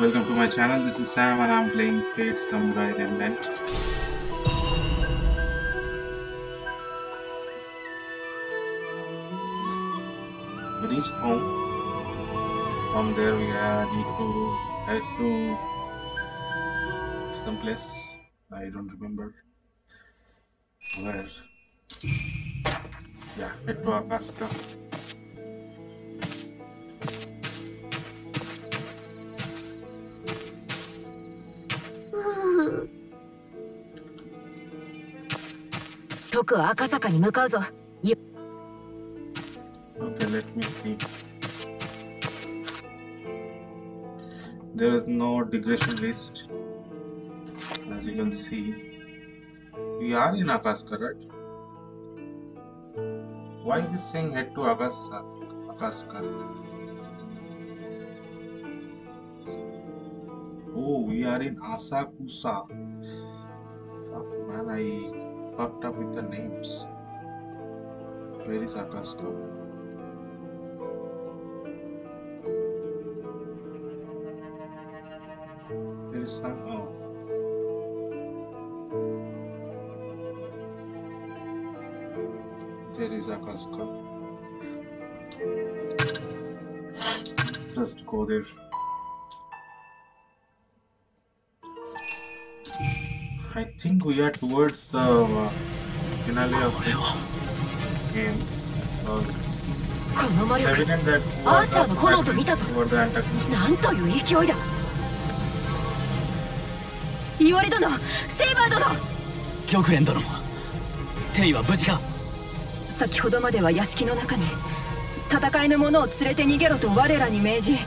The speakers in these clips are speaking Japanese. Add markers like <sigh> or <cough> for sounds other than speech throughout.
Welcome to my channel. This is Sam and I'm playing Fate Samurai Remnant. We reached home. From there we need to head to some place. I don't remember where. Yeah, head to Akaska. 徳は赤坂に向かうぞ Okay, let me see. There is no digression list. As you can see, we are in Akaska, right? Why is it saying head to Akasa, Akaska? Oh, we are in Asakusa. Fuck, man, I fucked up with the names. Where is Akaska? There is some. Oh. There is. Let's just go there. I think we are towards the uh, finale of the game. Uh, この魔 it's 力。evident that アーチャーの炎と見たぞ。were the antagonist. なんという勢いだ。イワリ殿セイバー殿。玉蓮殿テイは無事か。先ほどまでは屋敷の中に戦いの者を連れて逃げろと我らに命じ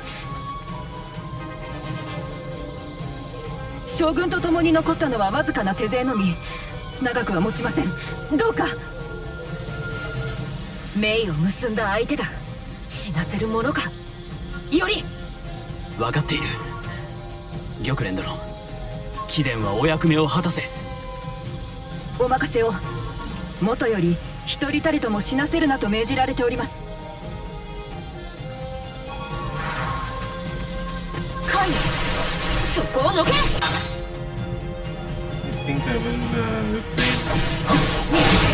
将軍と共に残ったのはわずかな手勢のみ。長くは持ちません。どうか。命を結んだ相手だ。死なせるものか。より。分かっている。玉蓮殿。貴殿はお役目を果たせ。お任せを。元より一人たりとも死なせるなと命じられております。そこをのけ I will uh, replace.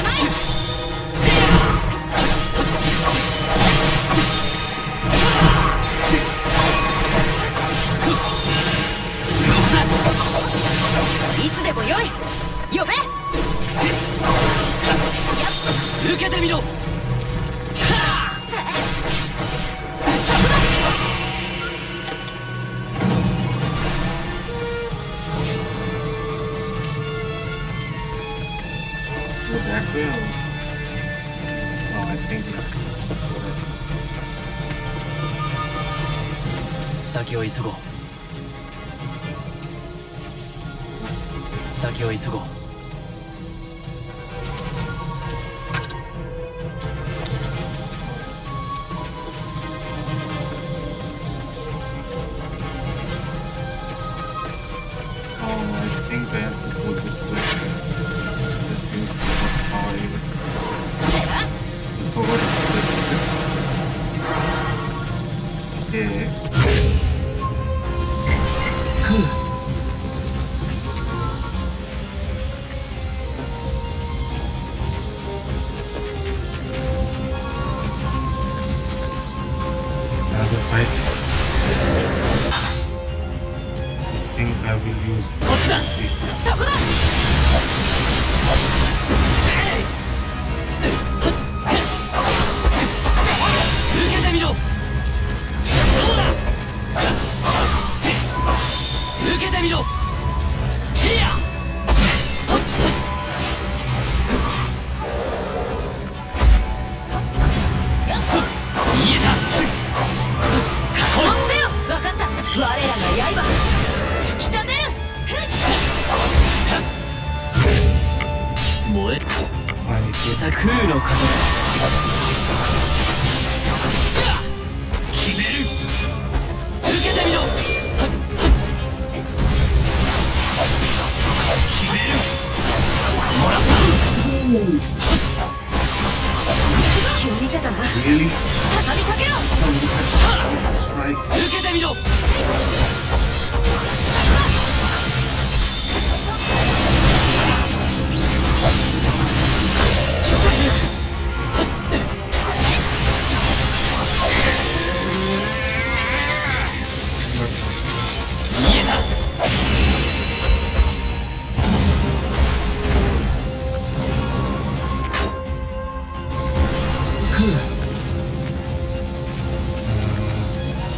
This.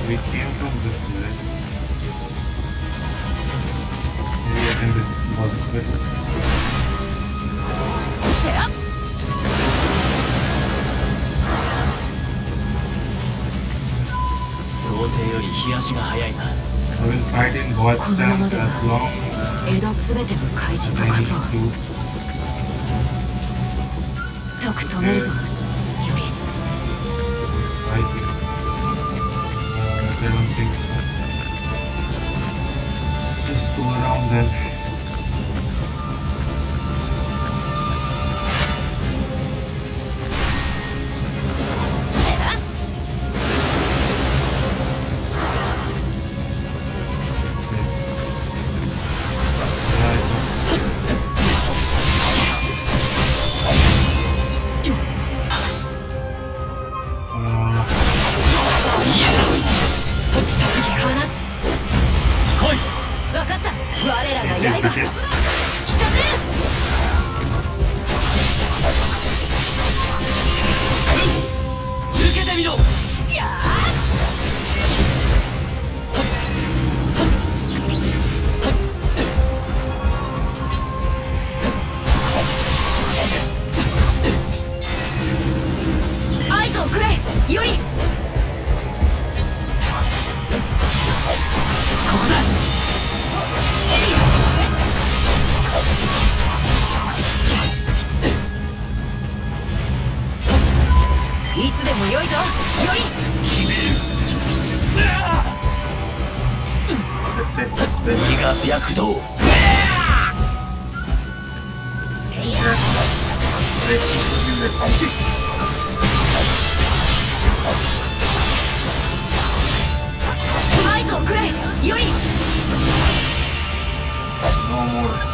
We came from this way. Maybe I think this was better. Set up! I will fight in God stance as long as I need to. 得止めるぞ。Yeah. 对海が白動合図をくれよりノーモール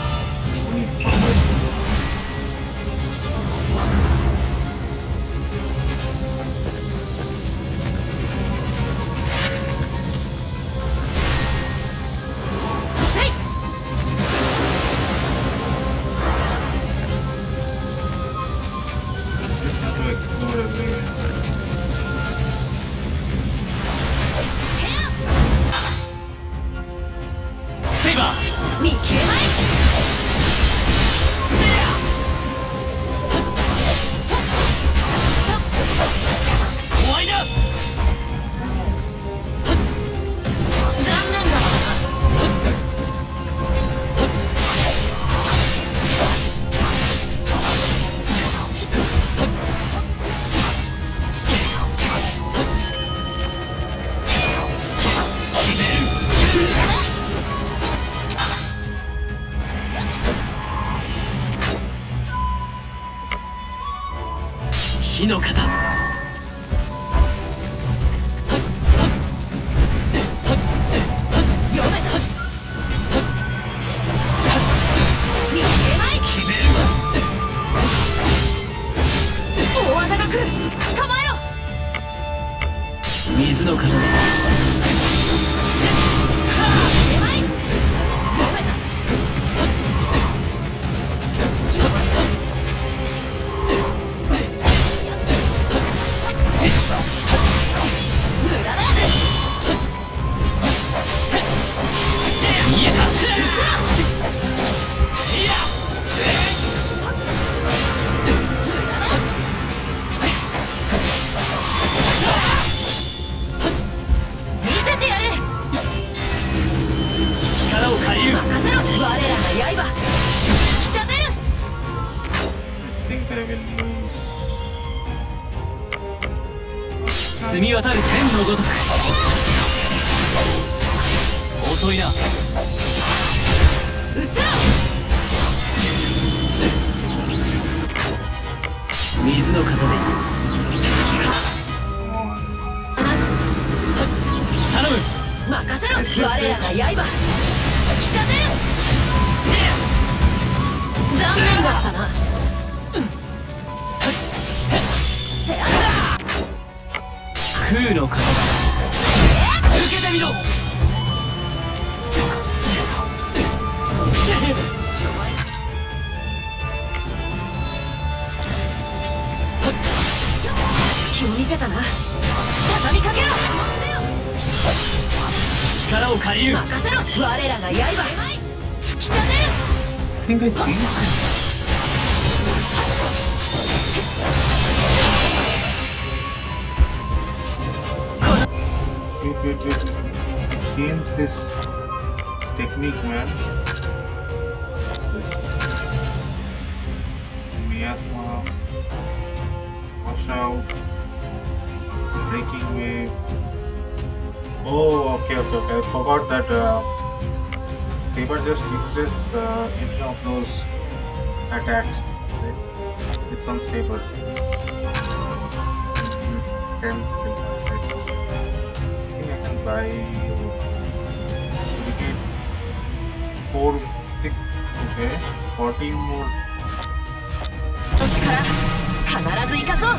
breaking wave. Oh, okay, okay, okay. I forgot that uh, Faber just uses uh, any of those attacks. Right? It's on Saber. Mhm. 10 skill points, right? I think I can buy. We get 4, 6, okay. 14 more. の力必ず生かそう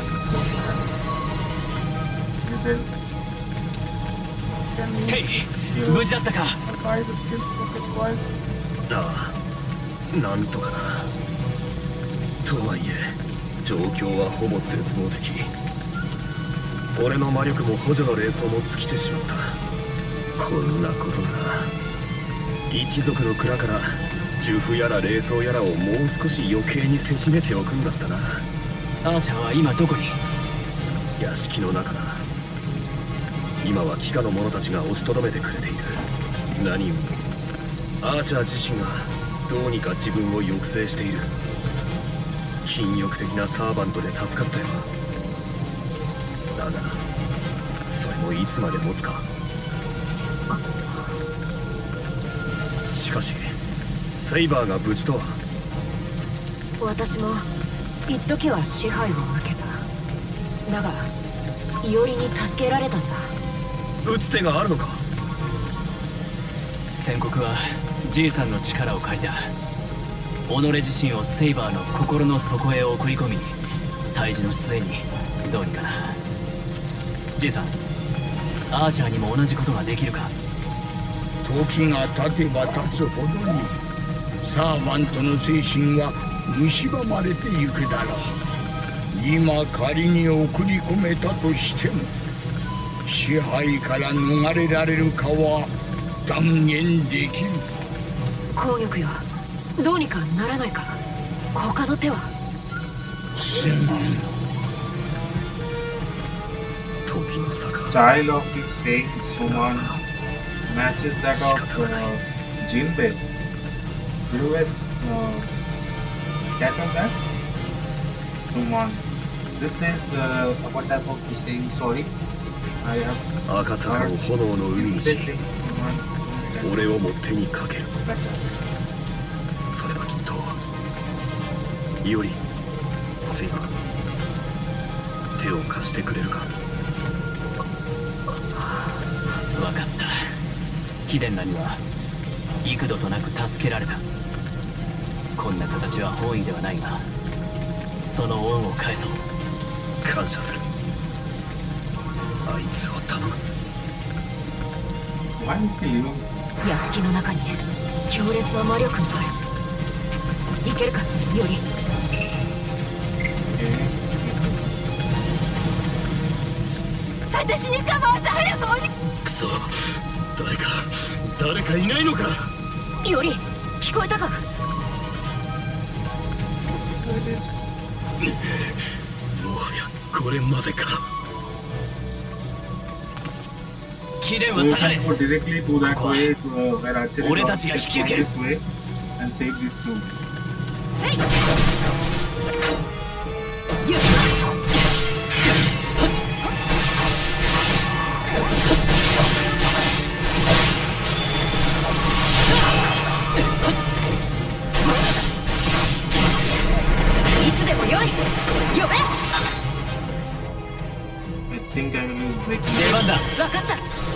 無事だったか？ああなんとかなとはいえ状況はほぼ絶望的俺の魔力も補助の霊装も尽きてしまったこんなことなら一族の蔵から呪符やら霊装やらをもう少し余計にせしめておくんだったなアーチャーは今どこに？屋敷の中だ今は帰化の者たちが押しとどめてくれている。何よりアーチャー自身がどうにか自分を抑制している。禁欲的なサーバントで助かったよだがそれもいつまで持つか。しかしセイバーが無事とは。私も一時は支配を受けた。だが伊織に助けられたんだ。打つ手があるのか？宣告はじいさんの力を借りた。己自身をセイバーの心の底へ送り込み退治の末にどうにかな。じいさんアーチャーにも同じことができるか？時が経てば経つほどにサーバントの精神は蝕まれてゆくだろう。今仮に送り込めたとしても支配から逃れられるかは断言できる紅玉よどうにかならないか他の手はすまん時の坂 Style of his saying Suman matches that of uh, Jinbei. Guys uh, catch on that? Suman. This is uh, what type of saying sorry. 赤坂を炎の海にし.俺をも手にかける.それはきっといおりセイバー手を貸してくれるか分かった貴殿らには幾度となく助けられたこんな形は本意ではないがその恩を返そう感謝するあいつを頼む?屋敷の中に強烈な魔力があるいけるか伊織 Okay. 私に構わず早く追いクソ誰か誰かいないのか？伊織聞こえたか？もはやこれまでか貴殿 So は we 下がれ can go directly to that ここは way to, uh, where Archer 俺たちが引き受ける this way and save these two. せいいつでもよい呼べ I think I will use breaking. 出番だ分かった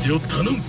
事を頼む。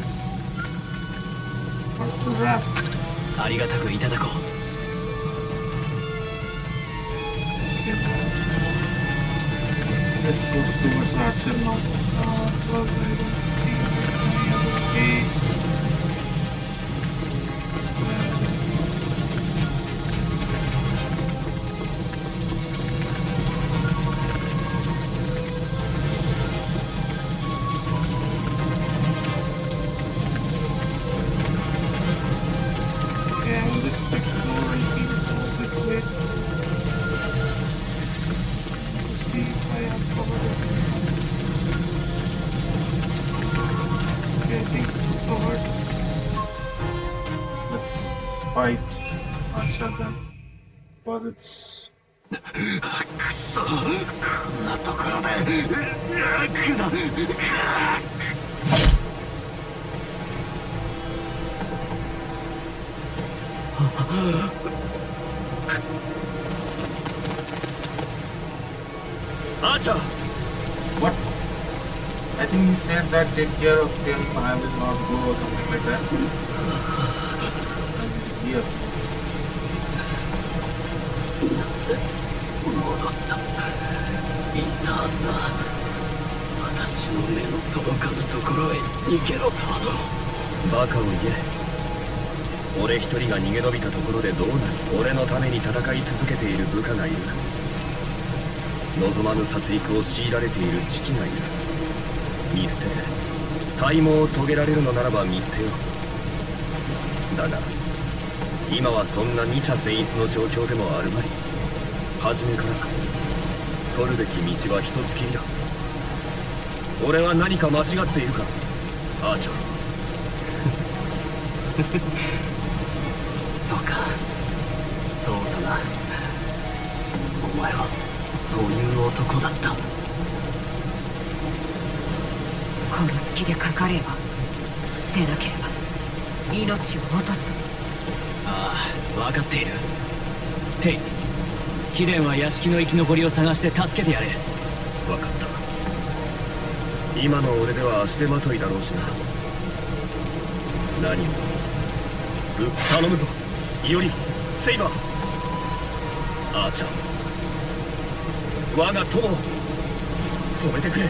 He said take care of him, I will not go or something like that. Yeah. なぜ戻った言ったはずだ私の目の届かぬところへ逃げろとバカを言え俺一人が逃げ延びたところでどうなる俺のために戦い続けている部下がいる望まぬ殺戮を強いられている父がいる見捨てて。体毛を遂げられるのならば見捨てよ。うだが今はそんな二者戦一の状況でもあるまい。初めから取るべき道は一つきりだ。俺は何か間違っているか。アーチャーそうか。そうだな。お前はそういう男だった殺す気でかかれば出なければ命を落とす。ああ分かっている。テイ貴殿は屋敷の生き残りを探して助けてやれ。分かった。今の俺では足手まといだろうしな。何も。ぶっ頼むぞ。イオリセイバー。アーチャー。我が友を。止めてくれ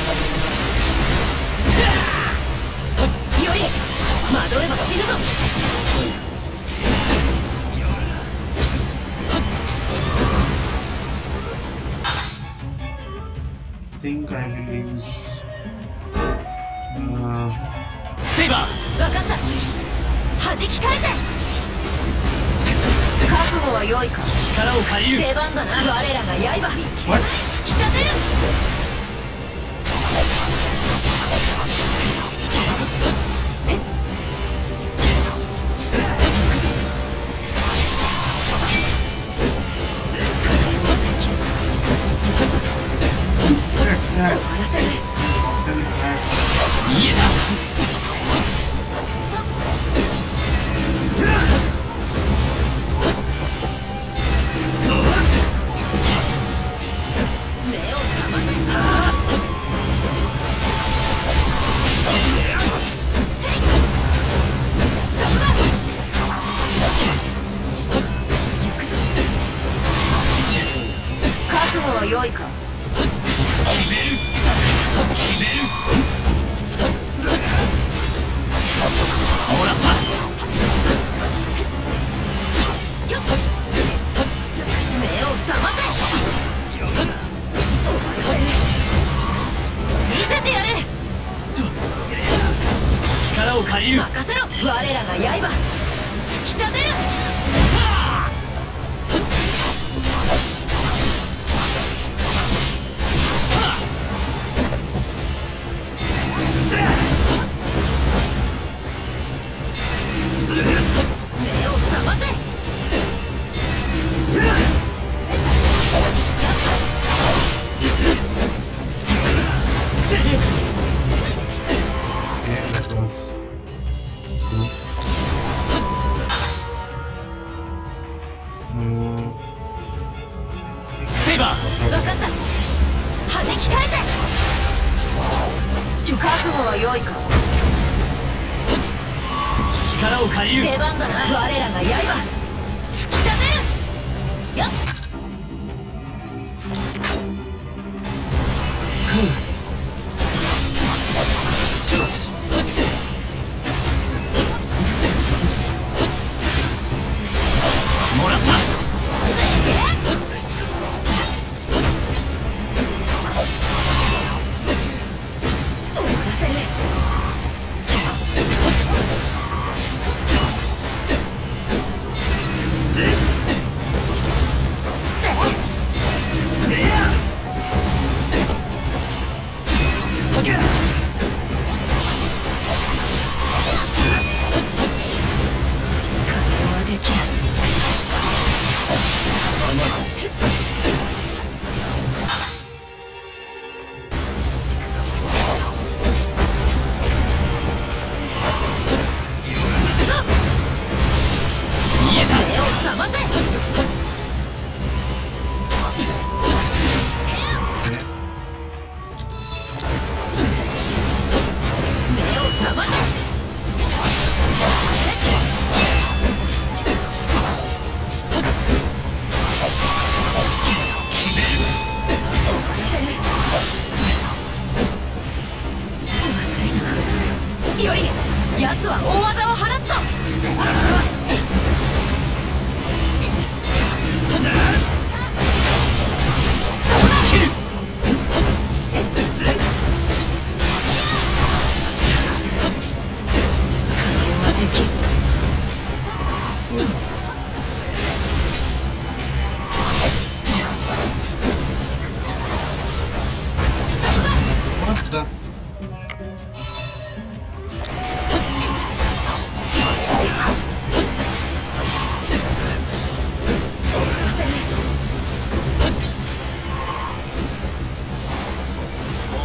惑えば死ぬぞ. Uh, バー。分かった。弾き返せ。覚悟は良いか。力を借りる。出番だな我らが刃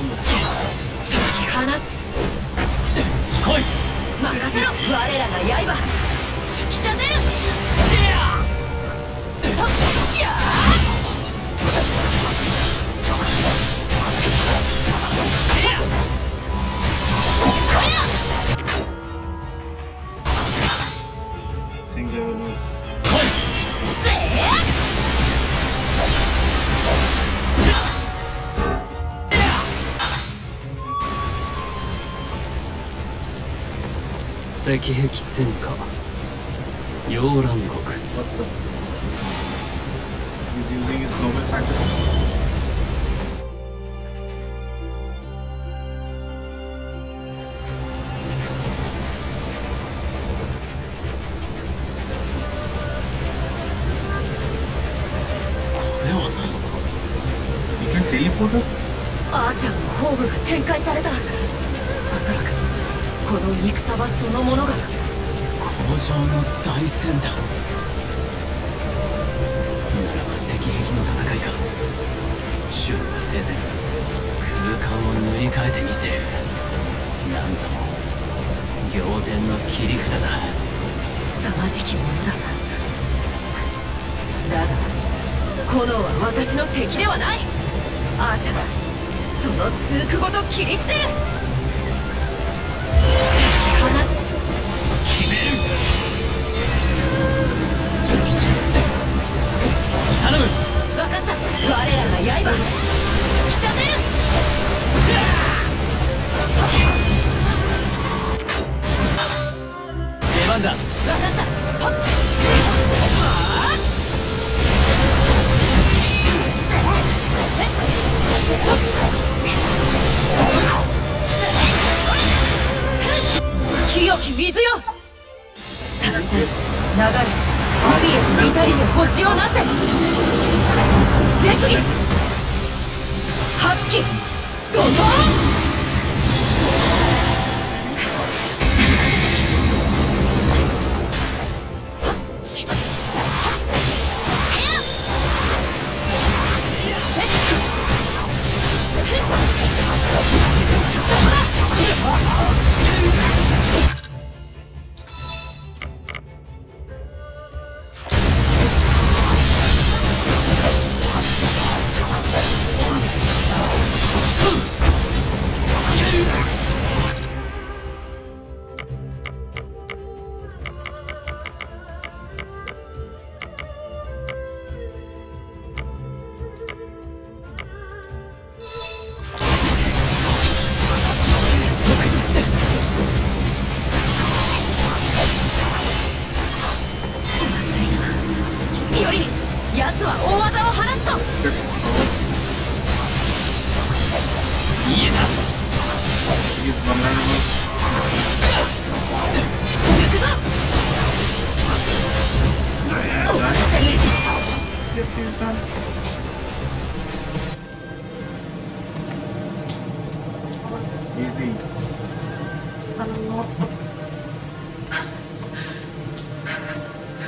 放つ。来い。任せろ。我らが刃。石壁戦火洋蘭国。敵ではない。アーチャーその通句ごと切り捨てる。放つ。決める。頼む。分かった。我らが刃。分かった。清き水よ。流れ怯えて乱れて星をなせ。絶技。発揮。怒涛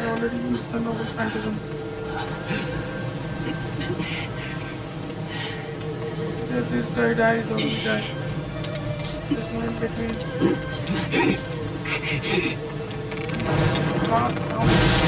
I already used the noble phantasm. There's this guy dies so we die. There's no in between. <coughs> Last round.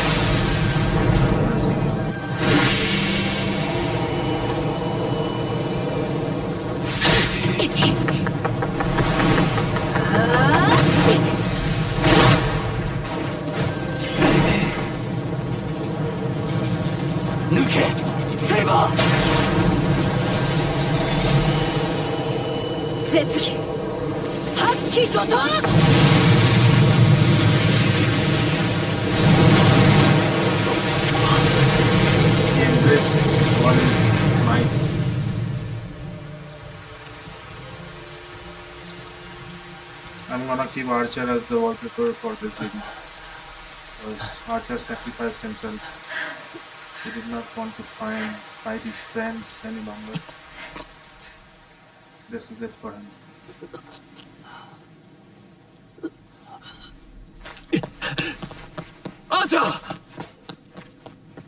Archer as the wallpaper for this video. Because Archer sacrificed himself. He did not want to find, fight his friends any longer. This is it for him. Archer!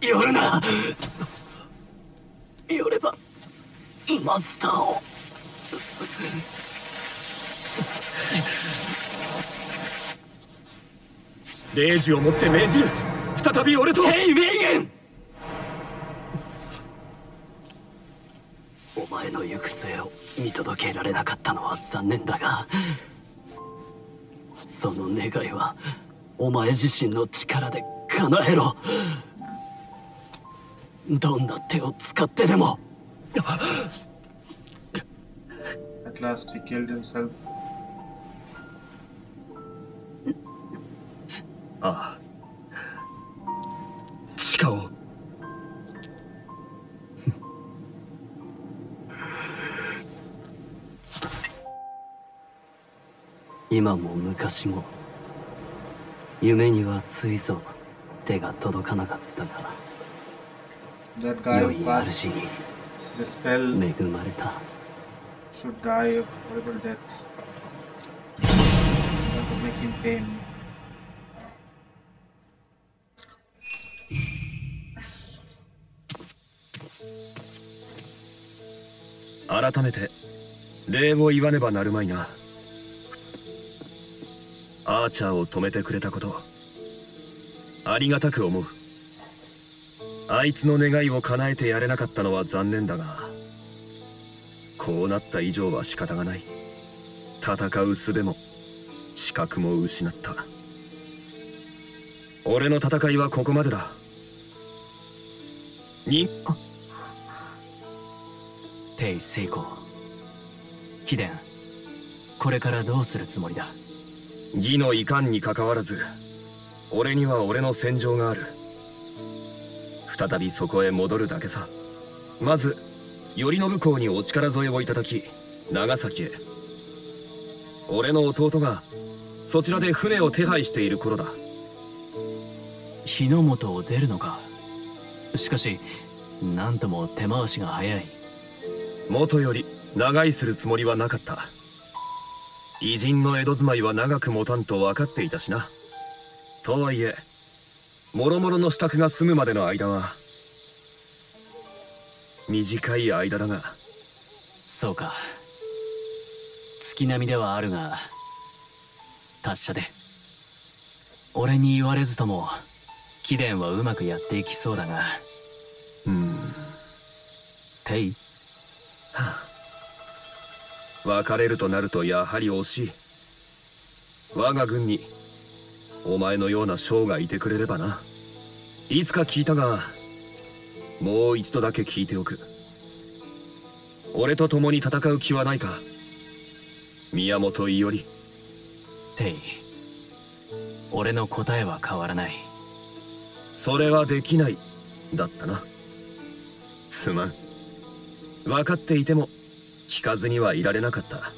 寄るな寄ればマスターをレイジをもって命じる。再び俺と。テイ・メイゲンお前の行く末を見届けられなかったのは残念だがその願いはお前自身の力で叶えろ。どんな手を使ってでも。At last he killed himself. ああ地下を今も昔も夢にはついぞ手が届かなかったが良い主に恵まれた should die of horrible deaths. That would make him pain. 改めて礼を言わねばなるまいな。アーチャーを止めてくれたことありがたく思う。あいつの願いを叶えてやれなかったのは残念だがこうなった以上は仕方がない。戦う術も資格も失った。俺の戦いはここまでだ。にあ成功。貴殿これからどうするつもりだ？義の遺憾にかかわらず俺には俺の戦場がある。再びそこへ戻るだけさ。まず頼信公にお力添えをいただき長崎へ。俺の弟がそちらで船を手配している頃だ。日の本を出るのか。しかしなんとも手回しが早い元より長居するつもりはなかった。偉人の江戸住まいは長く持たんと分かっていたしな。とはいえもろもろの支度が済むまでの間は短い間だが。そうか。月並みではあるが達者で。俺に言われずとも貴殿はうまくやっていきそうだが。うん。テイはあ別れるとなるとやはり惜しい。我が軍にお前のような将がいてくれればな。いつか聞いたがもう一度だけ聞いておく。俺と共に戦う気はないか。宮本伊織。テイ俺の答えは変わらない。それはできない。だったな。すまん分かっていても聞かずにはいられなかった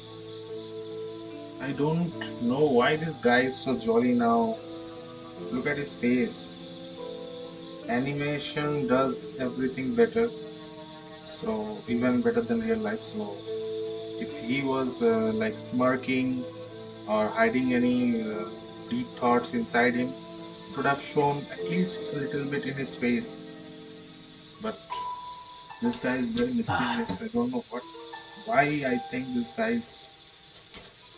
I don't know why this guy is so jolly now. Look at his face. Animation does everything better. So, even better than real life. So, if he was uh, like smirking or hiding any uh, deep thoughts inside him, it would have shown at least a little bit in his face. This guy is very mysterious. I don't know what, why I think this guy is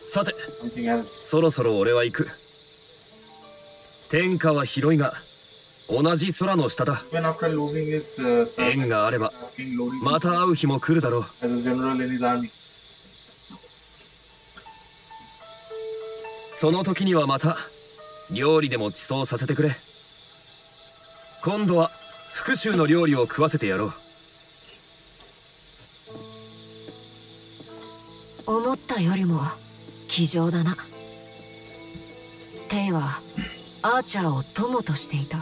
さて something else. そろそろ俺は行く天下は広いが同じ空の下だ uh, 縁があればまた会う日も来るだろう.その時にはまた料理でも地層させてくれ今度は復讐の料理を食わせてやろう思ったよりも気丈だな。テイはアーチャーを友としていた。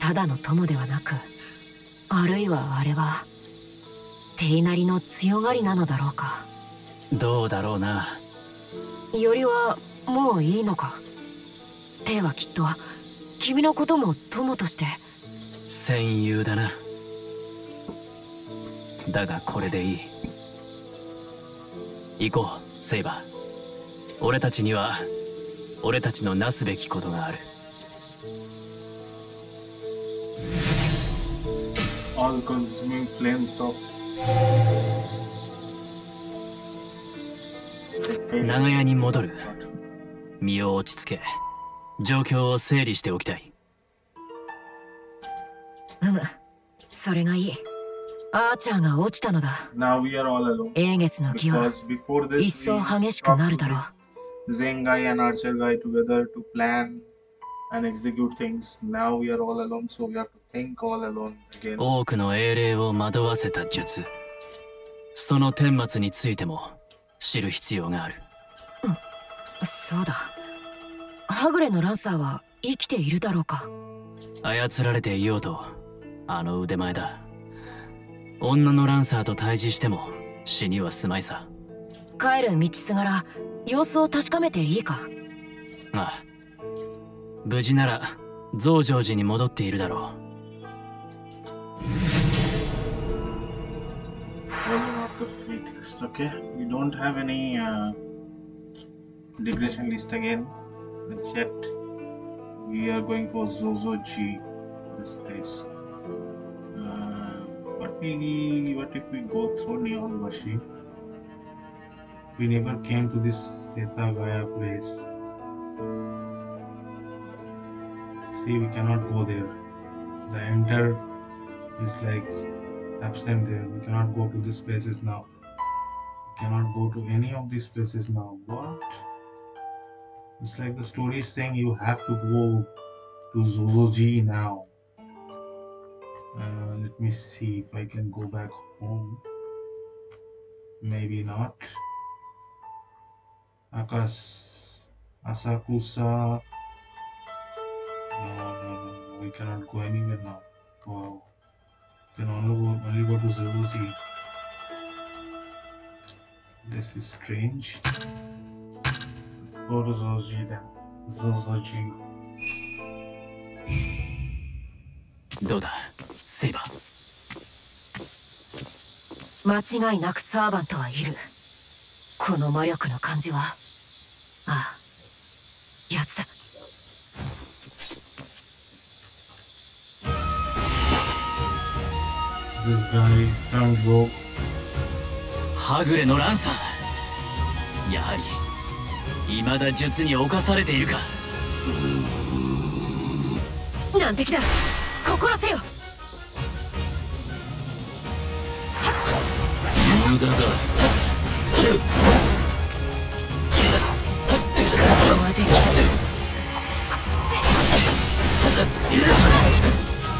ただの友ではなくあるいはあれはテイなりの強がりなのだろうか。どうだろうな。よりはもういいのか。テイはきっと君のことも友として。戦友だな。だがこれでいい行こうセイバー。俺たちには俺たちのなすべきことがある。長屋に戻る身を落ち着け状況を整理しておきたいうむそれがいいアーチャーが落ちたのだ。英月の気は。多くの英霊を惑わせた術。その顛末についても知る必要がある、そうだ。ハグレのランサーは生きているだろうか。操られていようとあの腕前だ。女のランサーと対峙しても死にはすまいさ帰る道すがら様子を確かめていいかああ無事なら増上寺に戻っているだろ of the fleet list. Okay, we don't have any uh, degradation list again. Check. We are going for Zozo G. This place. What we what if we go through Neon Washi? We never came to this Setagaya place. See, we cannot go there. The enter is like absent there. We cannot go to these places now. We cannot go to any of these places now. What? It's like the story is saying you have to go to Zozoji now uh, let me see if I can go back home. Maybe not. Akas Asakusa. No, no, no, we cannot go anywhere now. Wow. We can only go, only go to Zeruji this is strange. Let's go to Zeruji then. Zeruji セイバー間違いなくサーバントはいる。この魔力の感じは。ああ。やつだ。はぐれのランサー。やはり未だ術に侵されているか。難敵だ。心せよ。無駄だ。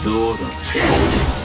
どうだ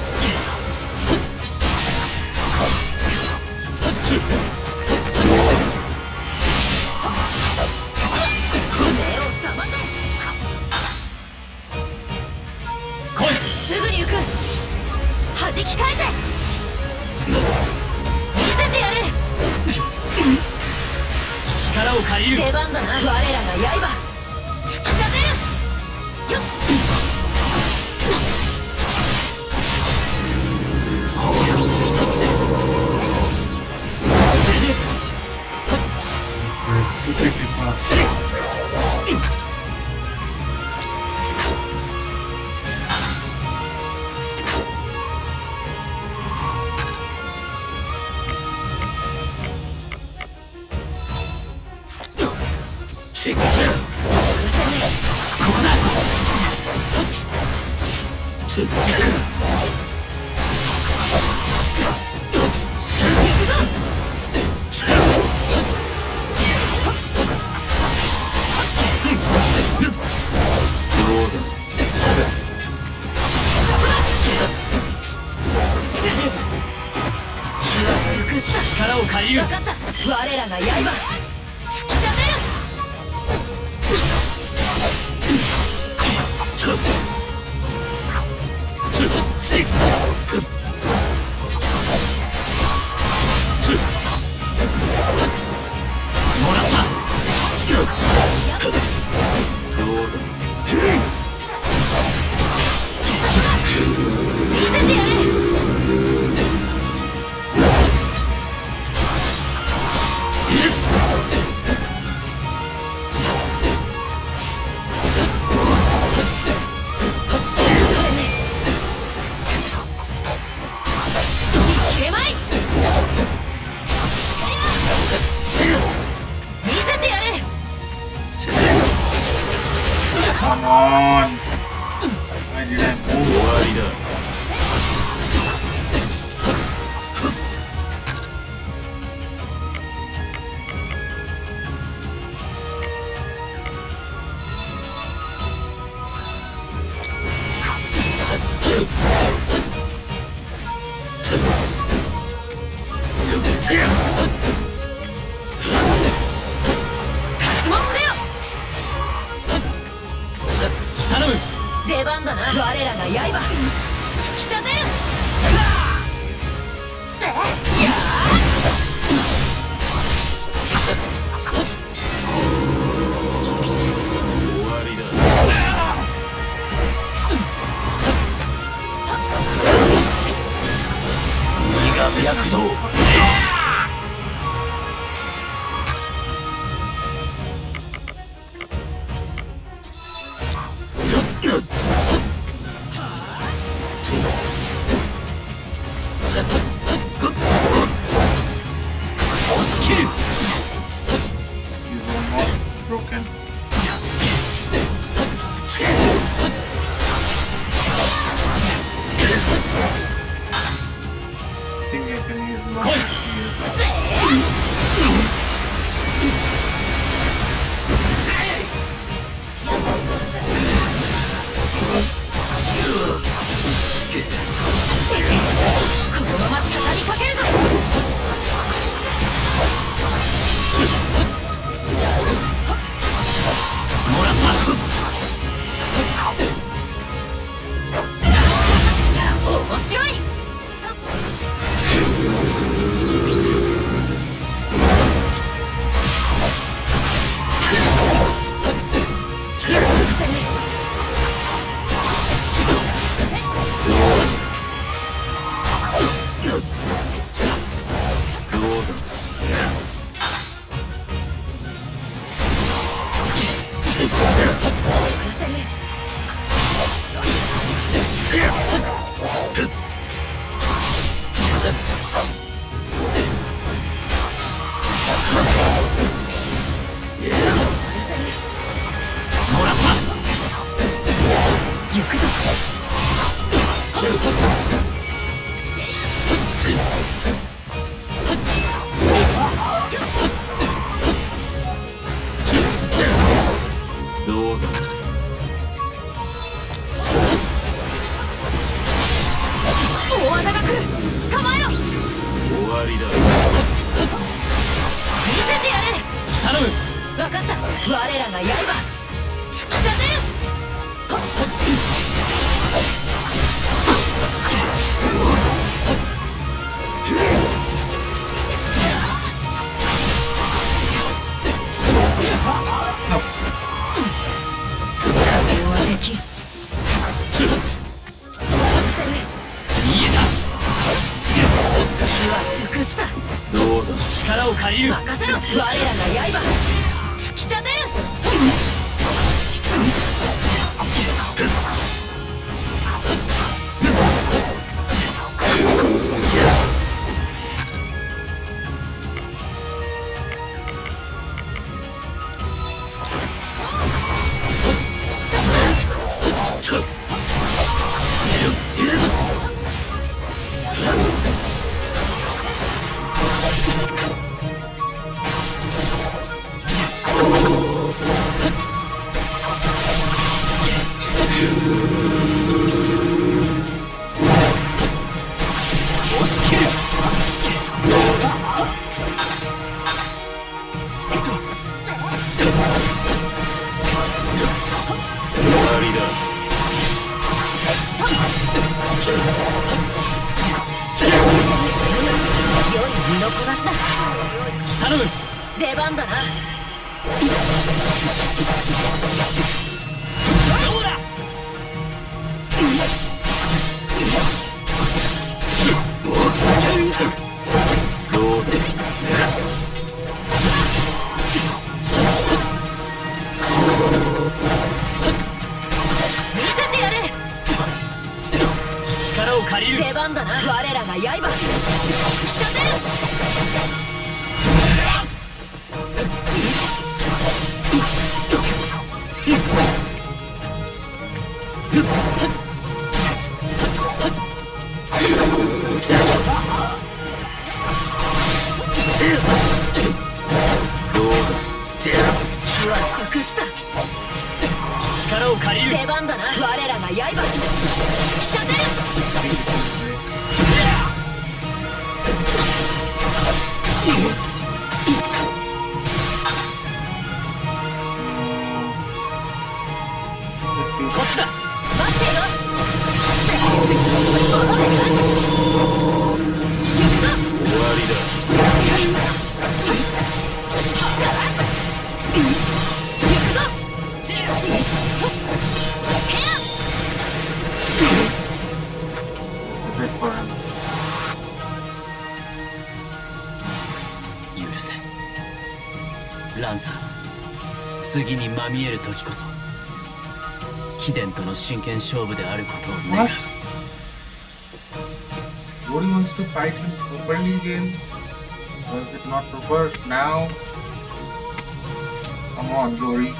の真剣勝負であることを願う What? Rory wants to fight him properly again? Was it not proper now? Come on, Rory.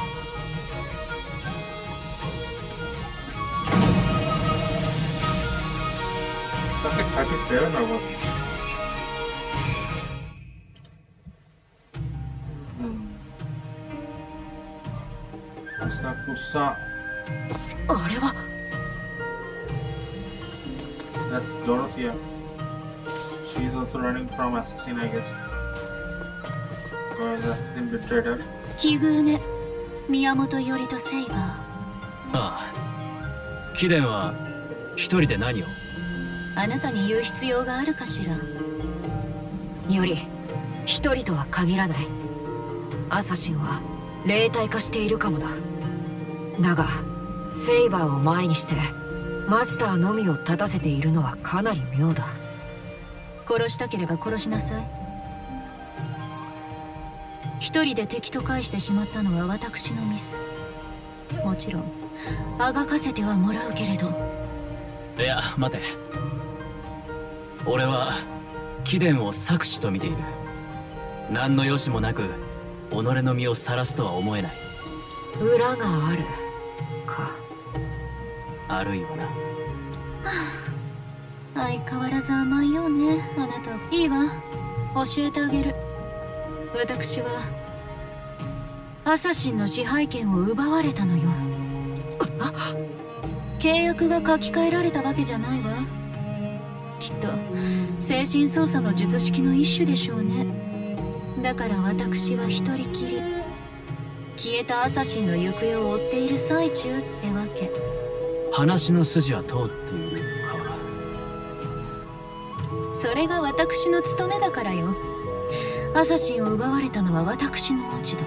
Assassin, I guess. Because assassin betrayed her. 奇遇ね宮本頼とセイバああ。貴殿は一人で何を？ーあなたに言う必要があるかしら？より一人とは限らない。アサシンは霊体化しているかもだ。だがセイバーを前にしてマスターのみを立たせているのはかなり妙だ殺したければ殺しなさい。一人で敵と返してしまったのは私のミス。もちろんあがかせてはもらうけれど。いや待て。俺は貴殿を策士と見ている。何の良しもなく己の身を晒すとは思えない。裏があるか。あるいはな相変わらず甘いようね。あなたいいわ。教えてあげる。私はアサシンの支配権を奪われたのよ。契約が書き換えられたわけじゃないわ。きっと精神操作の術式の一種でしょうね。だから私は一人きり消えたアサシンの行方を追っている最中ってわけ。話の筋は通っている。それが私の務めだからよ。アサシンを奪われたのは私の落ち度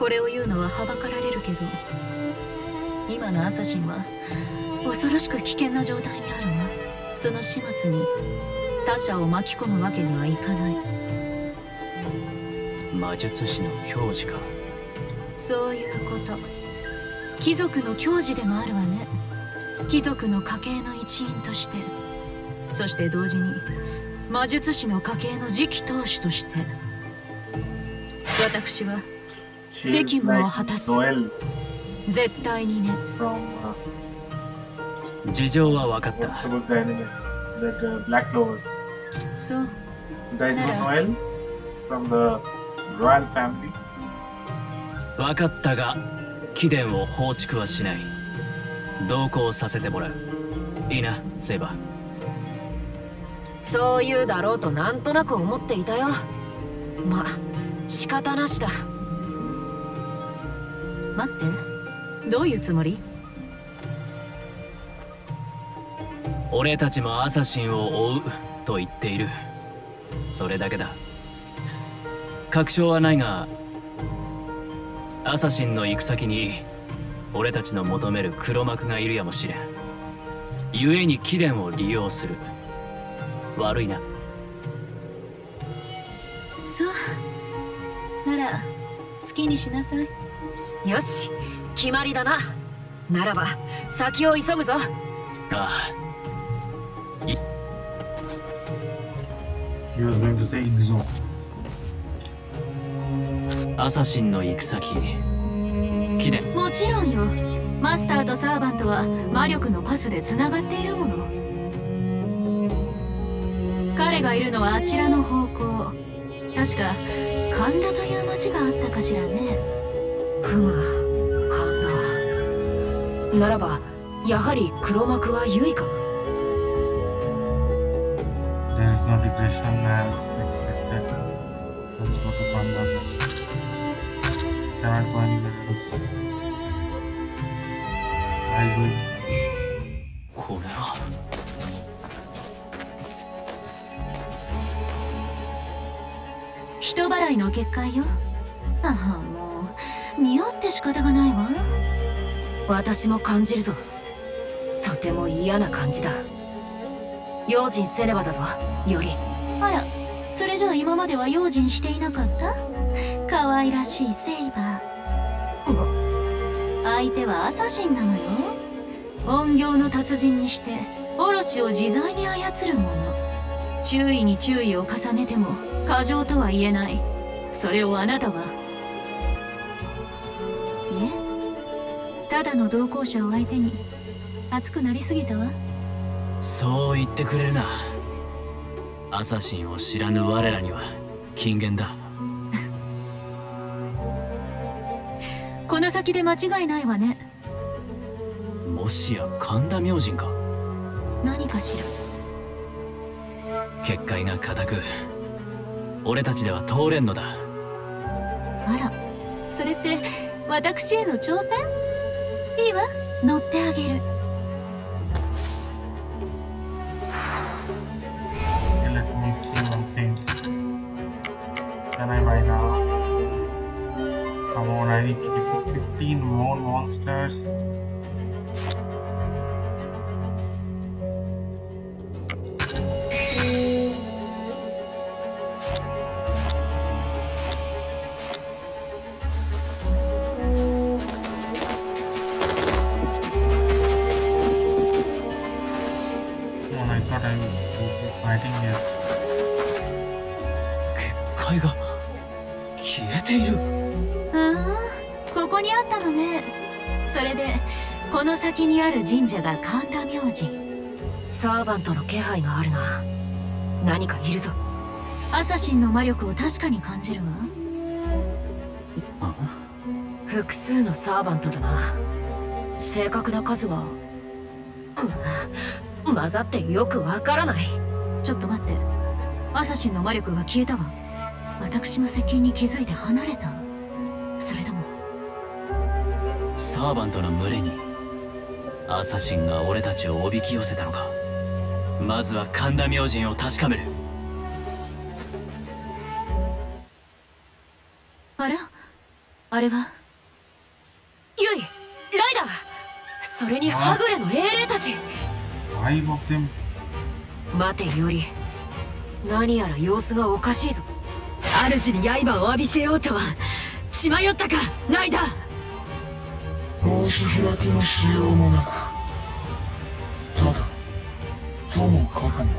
これを言うのははばかられるけど今のアサシンは恐ろしく危険な状態にあるわ。その始末に他者を巻き込むわけにはいかない。魔術師の矜持か。そういうこと。貴族の矜持でもあるわね。貴族の家系の一員としてそして同時に魔術師の家系の次期当主として私は責務を果たす。絶対にね。事情は分かった。そう。分かったが貴殿を放逐はしない。同行させてもらう。いいなセイバー。そう言うだろうとなんとなく思っていたよ。ま仕方なしだ。待って。どういうつもり？俺たちもアサシンを追うと言っている。それだけだ。確証はないがアサシンの行く先に俺たちの求める黒幕がいるやもしれん。故に貴殿を利用する。悪いな。そう。なら好きにしなさい。よし決まりだな。ならば先を急ぐぞ。ああ。Igzo. アサシンの行く先。貴殿もちろんよ。マスターとサーバントは魔力のパスでつながっているもの彼がいるのはあちらの方向確か神田という町があったかしらねふむ神田ならばやはり黒幕はユイか There is no digression as expected. Let's go to Panda. Cannot go anywhere else. I'll do it. これは人払いの結界よ。ああもう匂って仕方がないわ。私も感じるぞ。とても嫌な感じだ。用心せねばだぞ。より。あらそれじゃあ今までは用心していなかった？可愛らしいセイバー。相手はアサシンなのよ。音行の達人にしてオロチを自在に操るもの注意に注意を重ねても過剰とは言えない。それをあなたは。いえ？ただの同行者を相手に熱くなりすぎたわ。そう言ってくれるな。アサシンを知らぬ我らには禁言だ。<laughs> この先で間違いないわね。もしや神田明神か？何かしら。結界が固く俺たちでは通れんのだ。あらそれって私への挑戦？いいわ乗ってあげる。この先にある神社が神田明神。サーバントの気配があるな。何かいるぞ。アサシンの魔力を確かに感じるわ。複数のサーバントだな。正確な数は、うん、混ざってよくわからない。ちょっと待って。アサシンの魔力が消えたわ。私の接近に気づいて離れた。それとも。サーバントの群れにアサシンが俺たちをおびき寄せたのか。まずは神田明神を確かめる。あら？あれは？ユイライダー！それにはぐれの英霊たち！Five of them. 待てより何やら様子がおかしいぞ。主に刃を浴びせようとは。血迷ったかライダー申し開きのしようもなくただともかくも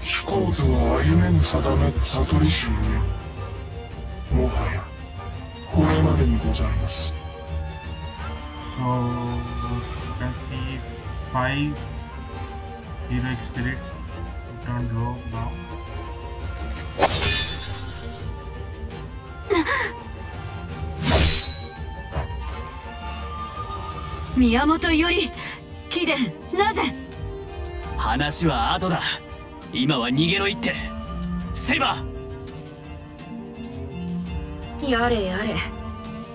飛行とは歩めぬ定め悟りしゆもはやこれまでにございます。So you can see five heroic spirits turned rogue now. 宮本より貴殿なぜ？話は後だ。今は逃げの一手。セイバー。やれやれ。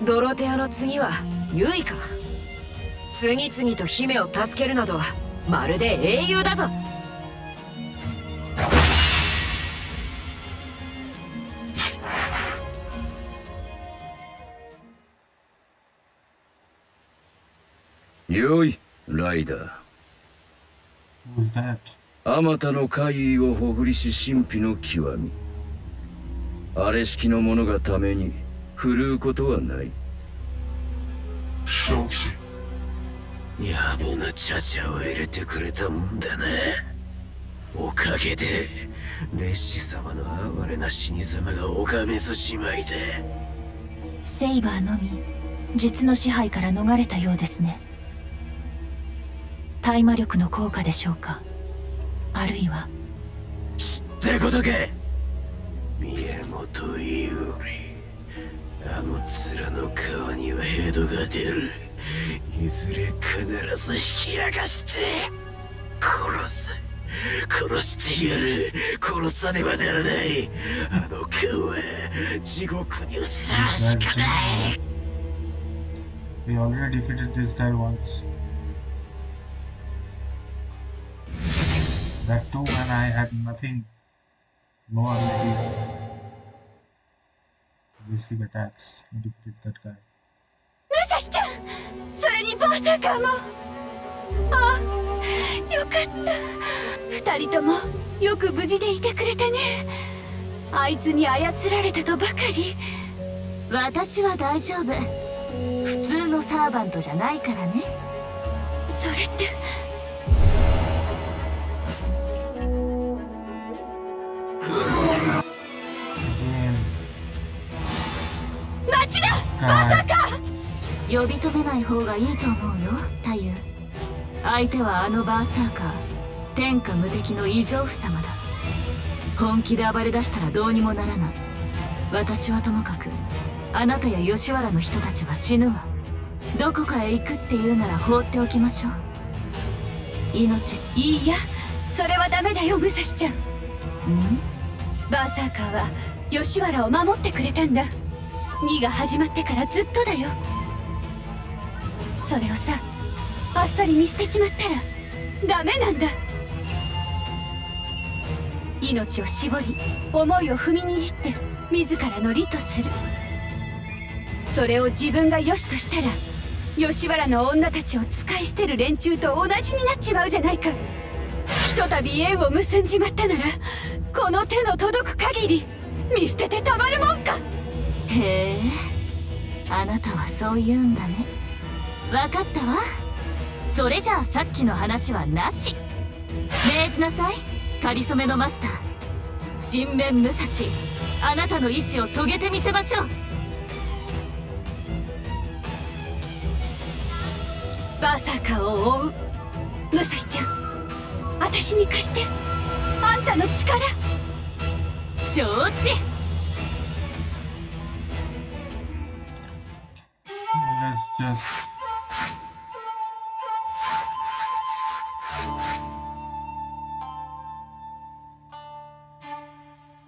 ドロテアの次はユイか次々と姫を助けるなどまるで英雄だぞよいライダー?あまたの怪異をほぐりし神秘の極み。あれ式の者がために振るうことはない。承知野暮なチャチャを入れてくれたもんだな。おかげで列子様の哀れな死に様が拝めずじまいだ。セイバーのみ術の支配から逃れたようですね大魔力の効果でしょうか？あるいは知ったことか宮本伊織あの面の顔にはヘドが出るいずれ必ず引き上がして殺す殺してやる殺さねばならないあの顔は地獄にふさわしかない We already defeated this guy once. That too when I had nothing. No abilities. Basic attacks. Defeated that guy. 武蔵ちゃんそれにバーサーカーもあよかった二人ともよく無事でいてくれたねあいつに操られたとばかり私は大丈夫普通のサーバントじゃないからねそれってちだ this バーサ guy. ーカー呼び止めない方がいいと思うよタユ相手はあのバーサーカー。天下無敵の異常夫様だ。本気で暴れ出したらどうにもならない。私はともかくあなたや吉原の人たちは死ぬわ。どこかへ行くっていうなら放っておきましょう。命。いいや。それはダメだよ武蔵ちゃん。ん？バーサーカーは吉原を守ってくれたんだ2が始まってからずっとだよ。それをさあっさり見捨てちまったらダメなんだ。命を絞り思いを踏みにじって自らの利とする。それを自分が良しとしたら吉原の女たちを使い捨てる連中と同じになっちまうじゃないか。ひとたび縁を結んじまったならこの手の届く限り見捨ててたまるもんか。へえ。あなたはそう言うんだね。分かったわ。それじゃあさっきの話はなし。命じなさい。かりそめのマスター。新面武蔵。あなたの意志を遂げてみせましょう。バーサーカーを追う武蔵ちゃん。私に貸して。あんたの力。承知 Let's just.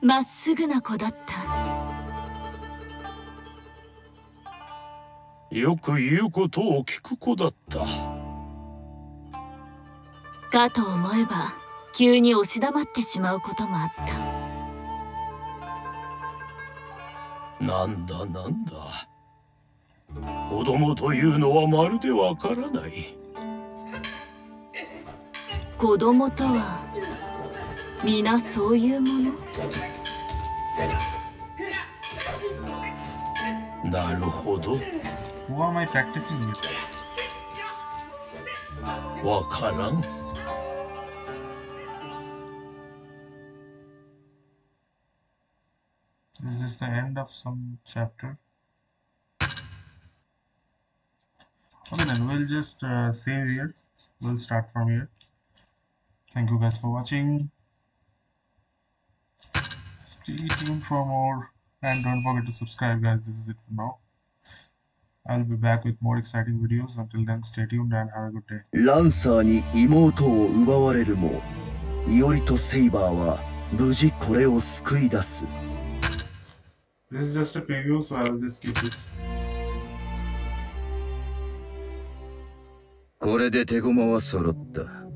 まっすぐな子だった。よく言うことを聞く子だった。かと思えば急に押し黙ってしまうこともあった。なんだなんだ子供というのはまるでわからない。子供とは皆そういうもの？なるほど。分からん。This is the end of some chapter. Okay, then we'll just uh, save here. We'll start from here. Thank you guys for watching. Stay tuned for more and don't forget to subscribe, guys. This is it for now. I'll be back with more exciting videos. Until then, stay tuned and have a good day. ランサーに妹を奪われるもイオリとセイバーは無事これを救い出す This is just a preview, so I'll just skip this. これで手駒は揃った。